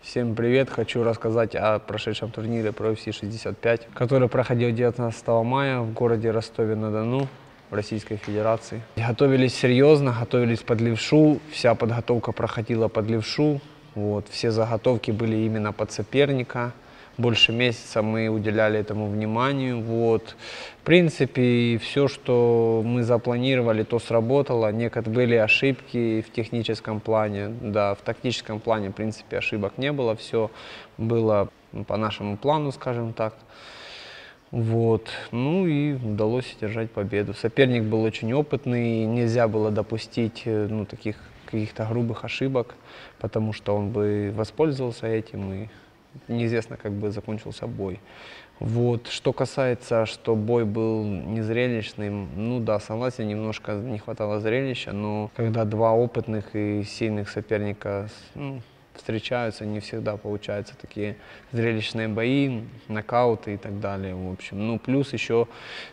Всем привет! Хочу рассказать о прошедшем турнире Pro FC 65, который проходил 19 мая в городе Ростове-на-Дону в Российской Федерации. Готовились серьезно, готовились под левшу, вся подготовка проходила под левшу. Вот, все заготовки были именно под соперника. Больше месяца мы уделяли этому вниманию. Вот. В принципе, все, что мы запланировали, то сработало. Некоторые были ошибки в техническом плане. Да, в тактическом плане, в принципе, ошибок не было. Все было по нашему плану, скажем так. Вот. Ну и удалось одержать победу. Соперник был очень опытный, нельзя было допустить э, ну, таких каких-то грубых ошибок, потому что он бы воспользовался этим и неизвестно, как бы закончился бой. Вот. Что касается, что бой был незрелищным, ну да, согласен, немножко не хватало зрелища, но когда два опытных и сильных соперника ну, встречаются, не всегда получаются такие зрелищные бои, нокауты и так далее, в общем. Ну, плюс еще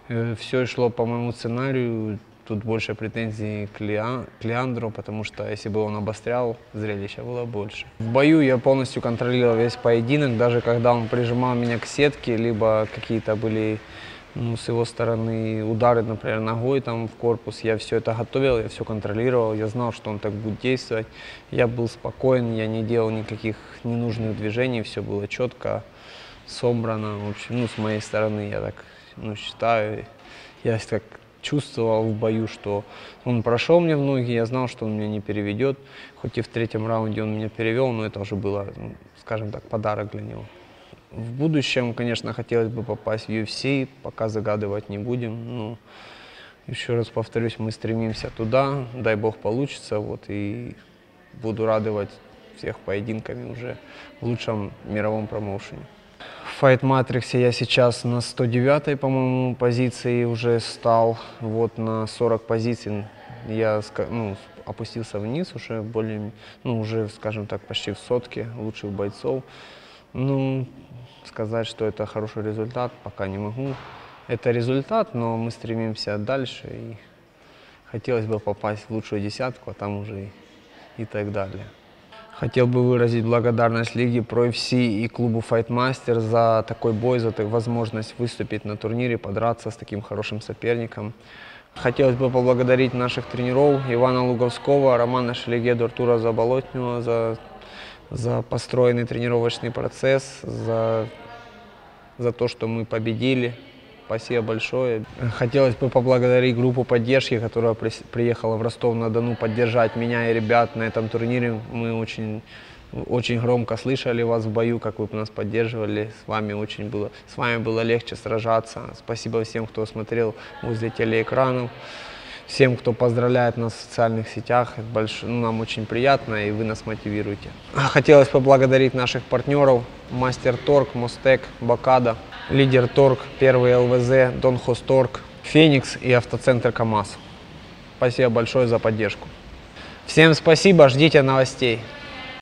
э, все шло по моему сценарию, Тут больше претензий к, Леа, к Леандру, потому что если бы он обострял, зрелища было больше. В бою я полностью контролировал весь поединок, даже когда он прижимал меня к сетке, либо какие-то были ну, с его стороны удары, например, ногой там в корпус. Я все это готовил, я все контролировал, я знал, что он так будет действовать. Я был спокоен, я не делал никаких ненужных движений, все было четко, собрано. В общем, ну, с моей стороны, я так ну, считаю. Я как чувствовал в бою, что он прошел мне в ноги, я знал, что он меня не переведет. Хоть и в третьем раунде он меня перевел, но это уже было, ну, скажем так, подарок для него. В будущем, конечно, хотелось бы попасть в UFC, пока загадывать не будем. Но еще раз повторюсь, мы стремимся туда, дай бог получится, вот, и буду радовать всех поединками уже в лучшем мировом промоушене. В Fight Matrix я сейчас на 109 по-моему, позиции уже стал. Вот на 40 позиций я ну, опустился вниз уже более, ну, уже, скажем так, почти в сотке лучших бойцов. Ну, сказать, что это хороший результат, пока не могу. Это результат, но мы стремимся дальше и хотелось бы попасть в лучшую десятку, а там уже и, и так далее. Хотел бы выразить благодарность Лиге Pro FC и клубу Fightmaster за такой бой, за возможность выступить на турнире, подраться с таким хорошим соперником. Хотелось бы поблагодарить наших тренеров Ивана Луговского, Романа Шелегеду, Артура Заболотнего за, за построенный тренировочный процесс, за, за то, что мы победили. Спасибо большое. Хотелось бы поблагодарить группу поддержки, которая при, приехала в Ростов-на-Дону поддержать меня и ребят на этом турнире. Мы очень, очень громко слышали вас в бою, как вы нас поддерживали. С вами очень было, с вами было легче сражаться. Спасибо всем, кто смотрел возле телеэкранов. Всем, кто поздравляет нас в социальных сетях, больш... ну, нам очень приятно, и вы нас мотивируете. Хотелось поблагодарить наших партнеров, Мастер Торг, Мостек, Бакада, Лидер Торг, Первый ЛВЗ, Дон Хосторг, Феникс и автоцентр КАМАЗ. Спасибо большое за поддержку. Всем спасибо, ждите новостей.